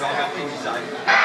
vais regarder le design.